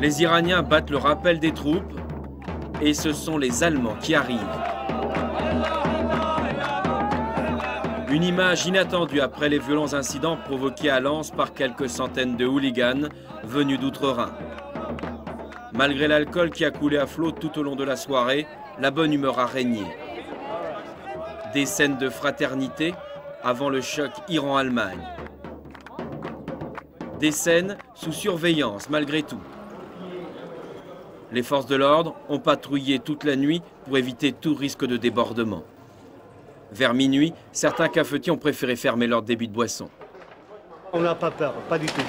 Les Iraniens battent le rappel des troupes et ce sont les Allemands qui arrivent. Une image inattendue après les violents incidents provoqués à Lens par quelques centaines de hooligans venus d'outre-Rhin. Malgré l'alcool qui a coulé à flot tout au long de la soirée, la bonne humeur a régné. Des scènes de fraternité avant le choc Iran-Allemagne. Des scènes sous surveillance malgré tout. Les forces de l'ordre ont patrouillé toute la nuit pour éviter tout risque de débordement. Vers minuit, certains cafetiers ont préféré fermer leur débit de boisson. On n'a pas peur, pas du tout.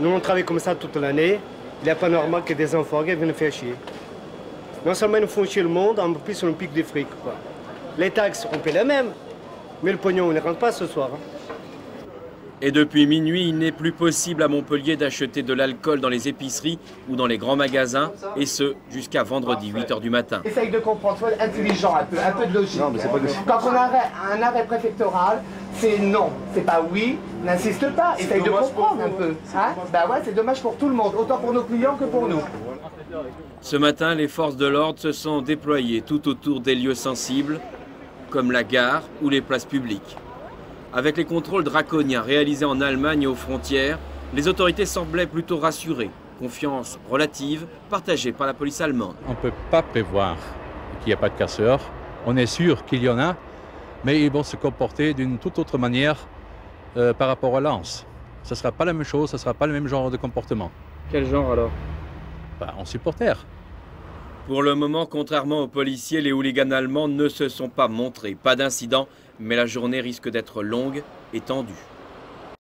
Nous, on travaille comme ça toute l'année. Il n'est pas normal que des enfants viennent faire chier. Non seulement ils font chier le monde, en plus on pique des fric. Les taxes, on paie les mêmes. Mais le pognon, on ne rentre pas ce soir. Hein. Et depuis minuit, il n'est plus possible à Montpellier d'acheter de l'alcool dans les épiceries ou dans les grands magasins, et ce, jusqu'à vendredi 8h du matin. Essaye de comprendre, sois intelligent un peu, un peu de logique. Non, mais pas Quand on a un arrêt préfectoral, c'est non, c'est pas oui, n'insiste pas, essaye de comprendre un peu. Hein bah ouais, c'est dommage pour tout le monde, autant pour nos clients que pour nous. Ce matin, les forces de l'ordre se sont déployées tout autour des lieux sensibles, comme la gare ou les places publiques. Avec les contrôles draconiens réalisés en Allemagne et aux frontières, les autorités semblaient plutôt rassurées. Confiance relative partagée par la police allemande. On ne peut pas prévoir qu'il n'y a pas de casseurs. On est sûr qu'il y en a, mais ils vont se comporter d'une toute autre manière euh, par rapport à Lens. Ce ne sera pas la même chose, ce ne sera pas le même genre de comportement. Quel genre alors? Bah, En supporter. Pour le moment, contrairement aux policiers, les hooligans allemands ne se sont pas montrés. Pas d'incident, mais la journée risque d'être longue et tendue.